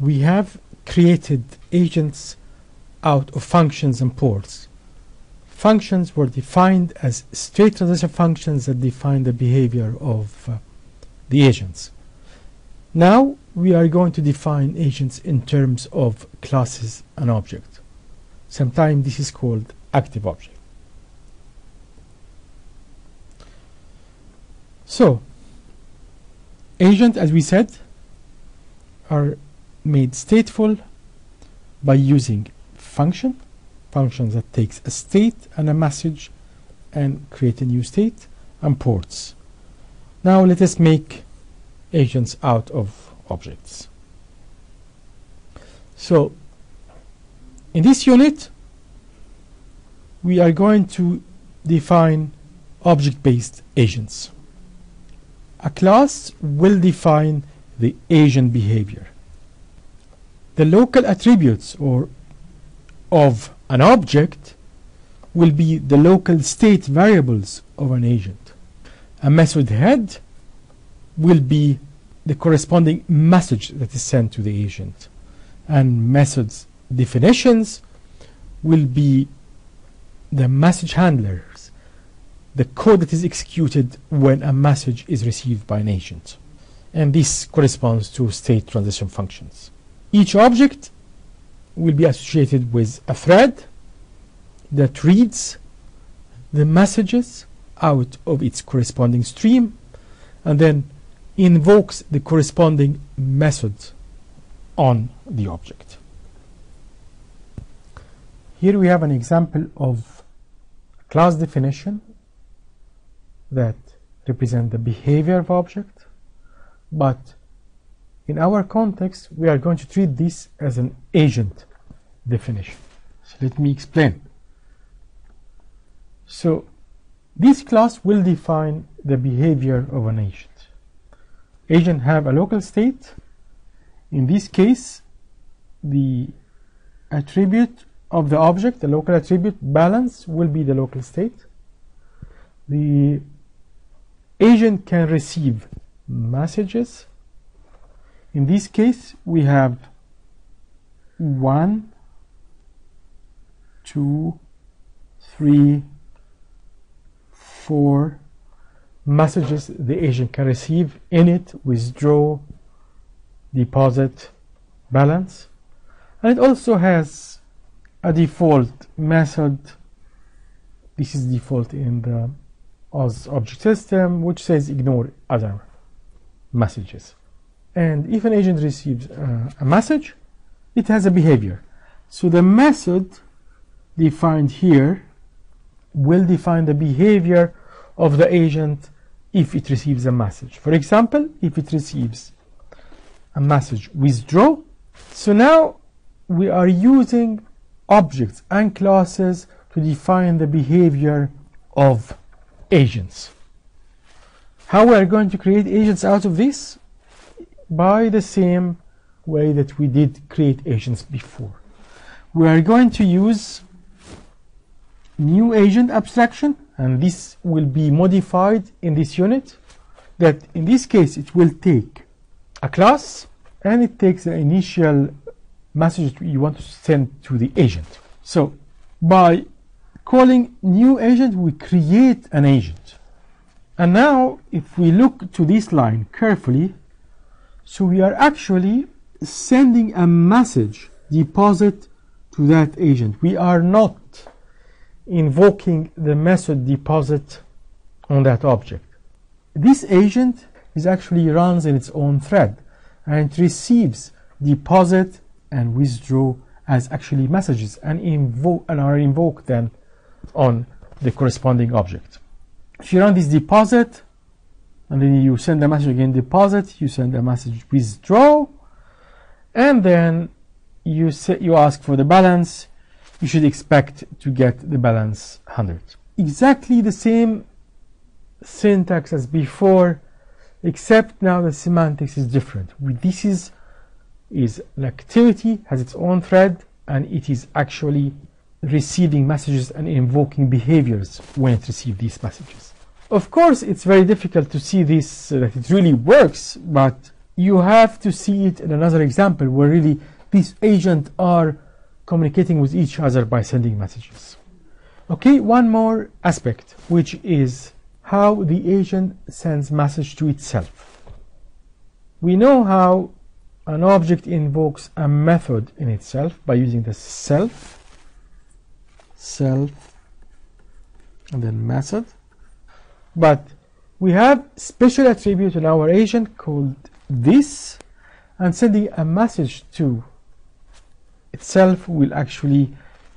we have created agents out of functions and ports. Functions were defined as state transition functions that define the behavior of uh, the agents. Now we are going to define agents in terms of classes and objects. Sometimes this is called active object. So, agents, as we said, are made stateful by using function, function that takes a state and a message and create a new state, and ports. Now let us make agents out of objects. So in this unit we are going to define object-based agents. A class will define the agent behavior. The local attributes or of an object will be the local state variables of an agent. A method head will be the corresponding message that is sent to the agent. And methods definitions will be the message handlers, the code that is executed when a message is received by an agent. And this corresponds to state transition functions. Each object will be associated with a thread that reads the messages out of its corresponding stream and then invokes the corresponding method on the object. Here we have an example of class definition that represent the behavior of object, but in our context we are going to treat this as an agent definition. So let me explain. So this class will define the behavior of an agent. Agent have a local state. In this case, the attribute of the object, the local attribute balance will be the local state. The agent can receive messages. In this case, we have one, two, three, four messages the agent can receive. init withdraw deposit balance. And it also has a default method. This is default in the Oz object system which says ignore other messages and if an agent receives uh, a message it has a behavior so the method defined here will define the behavior of the agent if it receives a message. For example, if it receives a message withdraw, so now we are using objects and classes to define the behavior of agents. How we are going to create agents out of this? By the same way that we did create agents before. We are going to use new agent abstraction and this will be modified in this unit that in this case it will take a class and it takes the initial message you want to send to the agent so by calling new agent we create an agent and now if we look to this line carefully so we are actually sending a message deposit to that agent we are not invoking the method deposit on that object. This agent is actually runs in its own thread and it receives deposit and withdraw as actually messages and invoke and are invoked then on the corresponding object. If you run this deposit and then you send a message again deposit, you send a message withdraw, and then you say, you ask for the balance, you should expect to get the balance 100. Exactly the same syntax as before, except now the semantics is different. This is, is an activity, has its own thread, and it is actually receiving messages and invoking behaviors when it receives these messages. Of course, it's very difficult to see this, uh, that it really works, but you have to see it in another example where really these agents are communicating with each other by sending messages. Okay, one more aspect, which is how the agent sends message to itself. We know how an object invokes a method in itself by using the self, self, and then method. But we have special attribute in our agent called this and sending a message to itself will actually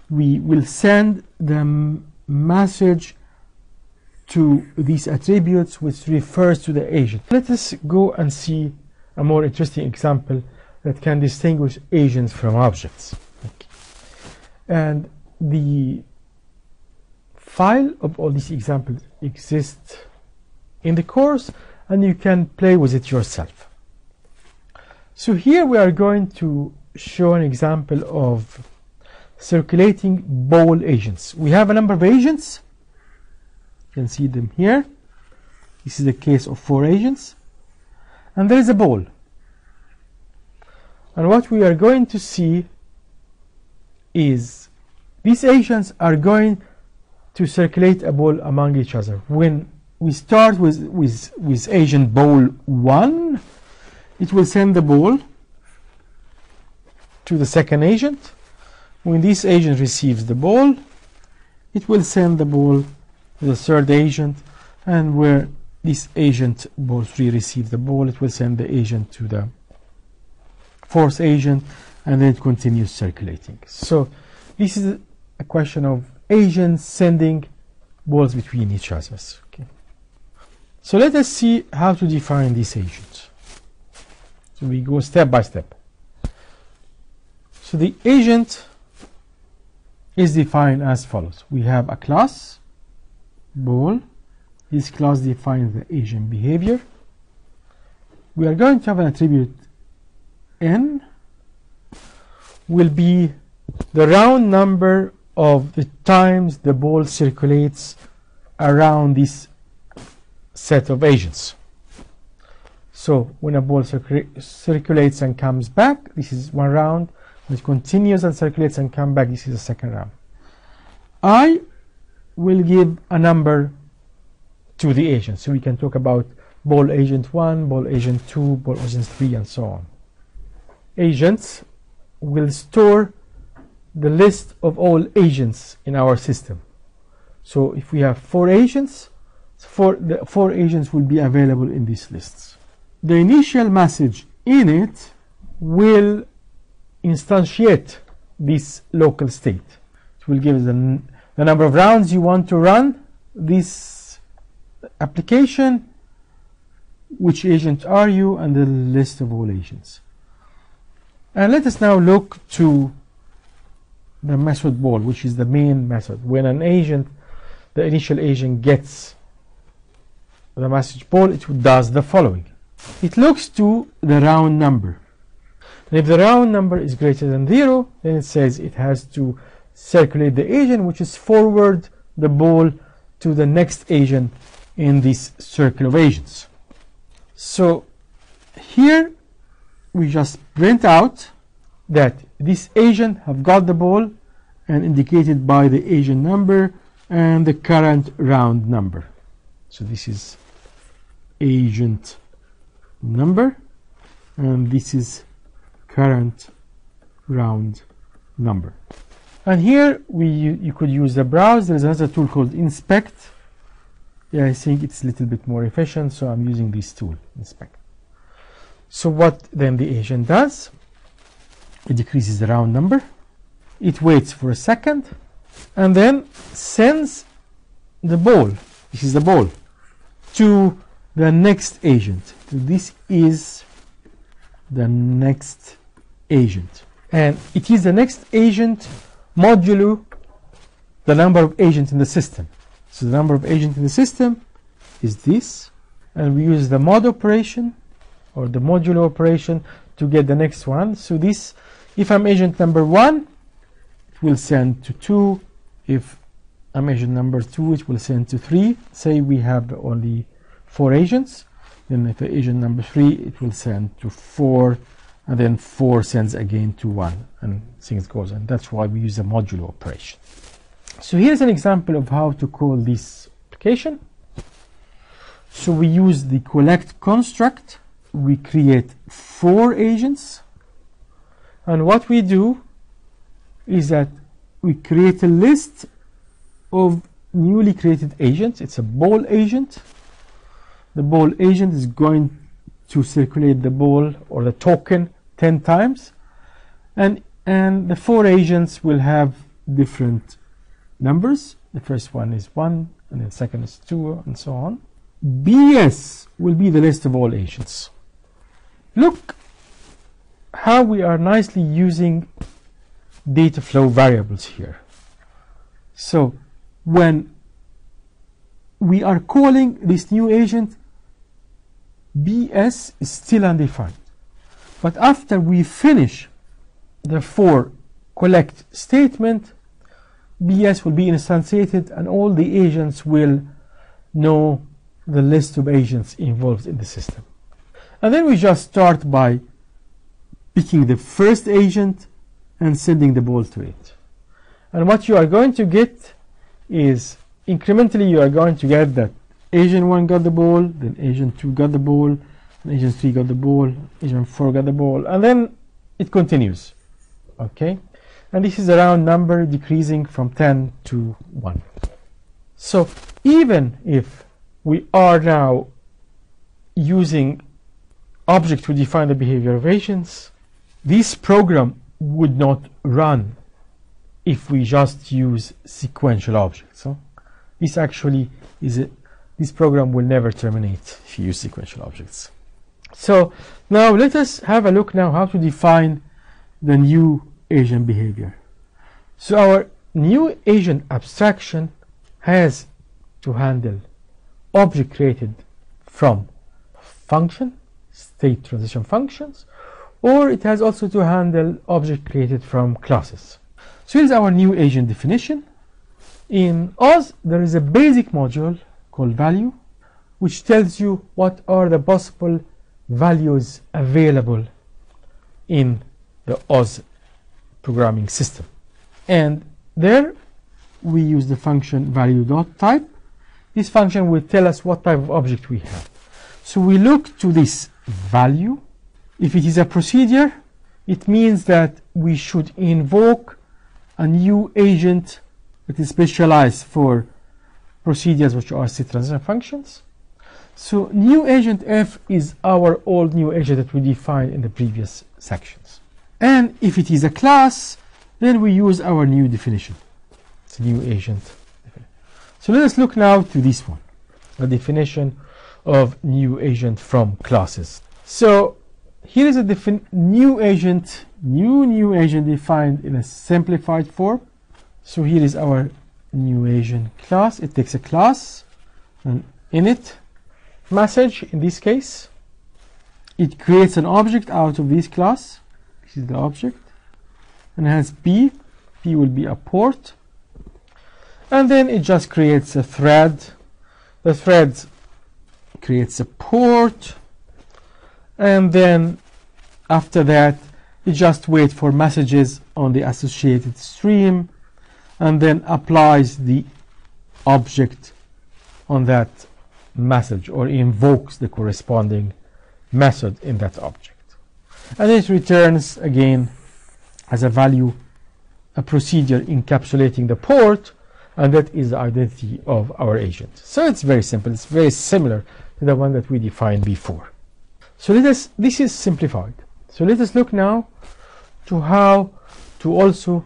we will send the message to these attributes which refers to the agent. Let us go and see a more interesting example that can distinguish agents from objects. Okay. And the file of all these examples exists in the course and you can play with it yourself. So here we are going to show an example of circulating ball agents. We have a number of agents. You can see them here. This is the case of four agents. And there is a ball. And what we are going to see is these agents are going to circulate a ball among each other. When we start with, with, with agent ball 1, it will send the ball to the second agent. When this agent receives the ball, it will send the ball to the third agent, and where this agent ball 3 receives the ball, it will send the agent to the fourth agent, and then it continues circulating. So this is a question of agents sending balls between each other. Okay. So let us see how to define these agents. So we go step by step. So the agent is defined as follows. We have a class, ball. This class defines the agent behavior. We are going to have an attribute n will be the round number of the times the ball circulates around this set of agents. So when a ball circulates and comes back, this is one round. When it continues and circulates and comes back, this is the second round. I will give a number to the agent. So we can talk about ball agent 1, ball agent 2, ball agent 3, and so on. Agents will store the list of all agents in our system. So if we have four agents, four, the four agents will be available in these lists. The initial message init will instantiate this local state. It will give the, the number of rounds you want to run this application, which agent are you, and the list of all agents. And let us now look to the method ball, which is the main method. When an agent, the initial agent gets the message ball, it does the following. It looks to the round number. And if the round number is greater than zero, then it says it has to circulate the agent, which is forward the ball to the next agent in this circle of agents. So here we just print out that this agent have got the ball and indicated by the agent number and the current round number. So this is agent number and this is current round number. And here we you could use the browse. There's another tool called inspect. Yeah, I think it's a little bit more efficient, so I'm using this tool, inspect. So what then the agent does? It decreases the round number. It waits for a second and then sends the ball. This is the ball to the next agent. This is the next agent. And it is the next agent modulo the number of agents in the system. So the number of agents in the system is this. And we use the mod operation or the modulo operation to get the next one. So this if I'm agent number one, it will send to two. If I'm agent number two, it will send to three. Say we have only four agents, then if agent number 3 it will send to 4 and then 4 sends again to 1 and things goes on. That's why we use a modulo operation. So here's an example of how to call this application. So we use the collect construct. We create four agents and what we do is that we create a list of newly created agents. It's a ball agent. The ball agent is going to circulate the ball or the token 10 times. And and the four agents will have different numbers. The first one is 1 and the second is 2 and so on. Bs will be the list of all agents. Look how we are nicely using data flow variables here so when we are calling this new agent BS is still undefined. But after we finish the for collect statement, BS will be instantiated and all the agents will know the list of agents involved in the system. And then we just start by picking the first agent and sending the ball to it. And what you are going to get is incrementally you are going to get that agent 1 got the ball, then agent 2 got the ball, agent 3 got the ball, agent 4 got the ball, and then it continues. Okay? And this is a round number decreasing from 10 to 1. So even if we are now using object to define the behavior of agents, this program would not run if we just use sequential objects. This actually is a this program will never terminate if you use sequential objects. So now let us have a look now how to define the new agent behavior. So our new agent abstraction has to handle object created from function, state transition functions, or it has also to handle object created from classes. So here's our new agent definition. In Oz, there is a basic module called value, which tells you what are the possible values available in the Oz programming system. And there we use the function value dot type. This function will tell us what type of object we have. So we look to this value. If it is a procedure, it means that we should invoke a new agent that is specialized for procedures which are state transition functions. So new agent f is our old new agent that we defined in the previous sections. And if it is a class, then we use our new definition. It's a new agent. So let us look now to this one, the definition of new agent from classes. So here is a new agent, new new agent defined in a simplified form. So here is our new agent class. It takes a class, an init message in this case. It creates an object out of this class. This is the object. And has p. p will be a port. And then it just creates a thread. The thread creates a port. And then after that, it just waits for messages on the associated stream and then applies the object on that message or invokes the corresponding method in that object. And it returns again as a value a procedure encapsulating the port and that is the identity of our agent. So it's very simple. It's very similar to the one that we defined before. So let Oz, this is simplified. So let us look now to how to also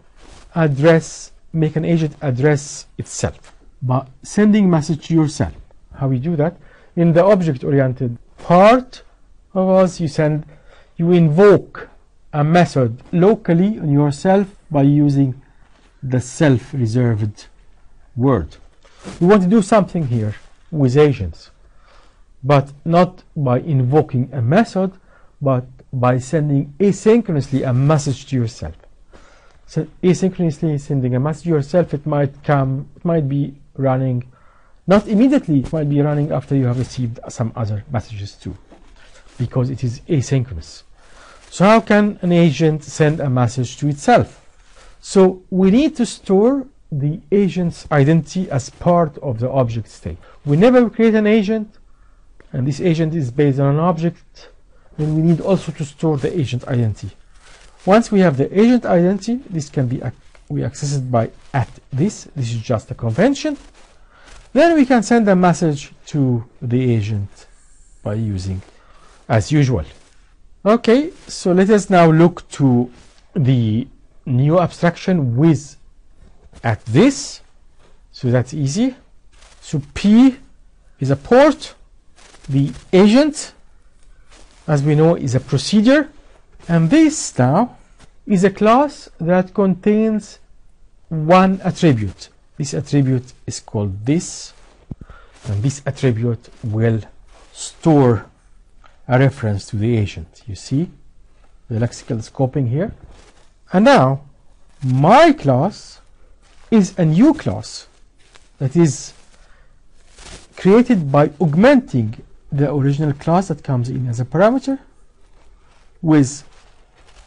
address make an agent address itself by sending message to yourself. How we do that? In the object-oriented part of us, you send, you invoke a method locally on yourself by using the self-reserved word. We want to do something here with agents, but not by invoking a method, but by sending asynchronously a message to yourself. So asynchronously sending a message to yourself, it might come, it might be running Not immediately, it might be running after you have received some other messages too, because it is asynchronous. So how can an agent send a message to itself? So we need to store the agent's identity as part of the object state. Whenever we create an agent, and this agent is based on an object, then we need also to store the agent identity. Once we have the agent identity, this can be ac we access it by at this. This is just a convention. Then we can send a message to the agent by using as usual. Okay, so let us now look to the new abstraction with at this. So that's easy. So P is a port. The agent, as we know, is a procedure. And this now is a class that contains one attribute. This attribute is called this, and this attribute will store a reference to the agent. You see the lexical scoping here. And now my class is a new class that is created by augmenting the original class that comes in as a parameter with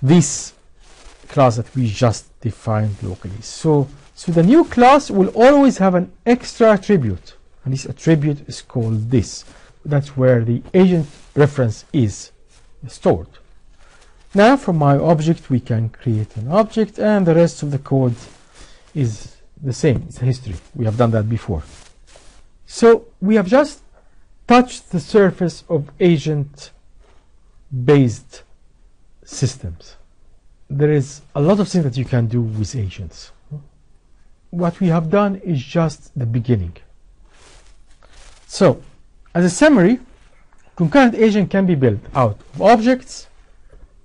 this class that we just defined locally. So, so the new class will always have an extra attribute and this attribute is called this. That's where the agent reference is stored. Now from my object we can create an object and the rest of the code is the same. It's history. We have done that before. So we have just touched the surface of agent based systems there is a lot of things that you can do with agents. What we have done is just the beginning. So, as a summary, concurrent agent can be built out of objects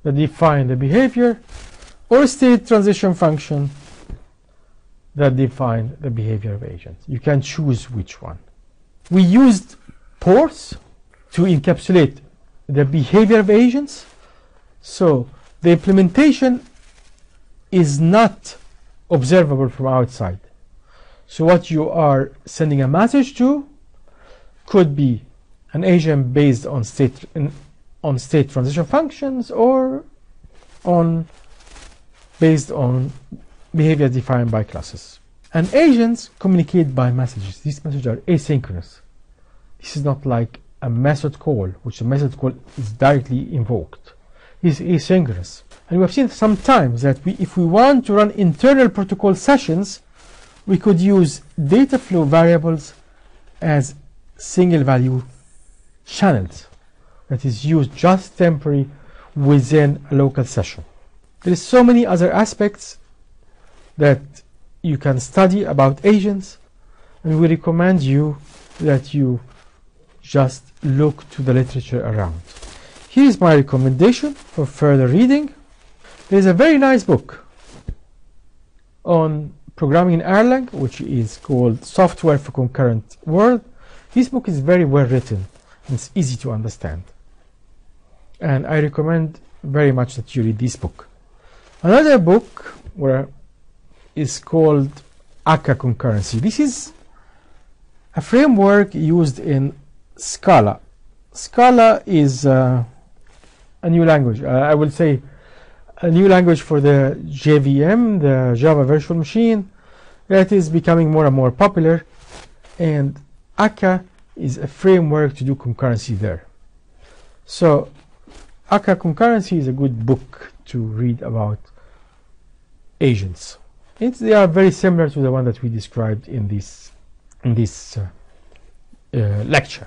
that define the behavior or state transition function that define the behavior of agents. You can choose which one. We used ports to encapsulate the behavior of agents. So the implementation is not observable from outside. So what you are sending a message to could be an agent based on state on state transition functions or on based on behavior defined by classes. And agents communicate by messages. These messages are asynchronous. This is not like a method call, which a method call is directly invoked is asynchronous. And we have seen sometimes that we, if we want to run internal protocol sessions, we could use data flow variables as single value channels that is used just temporary within a local session. There is so many other aspects that you can study about agents and we recommend you that you just look to the literature around. Here is my recommendation for further reading. There is a very nice book on programming in Erlang, which is called Software for Concurrent World. This book is very well written and it's easy to understand. And I recommend very much that you read this book. Another book where is called Akka concurrency. This is a framework used in Scala. Scala is uh, a new language. Uh, I will say a new language for the JVM, the Java Virtual Machine, that is becoming more and more popular. And Akka is a framework to do concurrency there. So Akka concurrency is a good book to read about agents. It's, they are very similar to the one that we described in this in this uh, uh, lecture.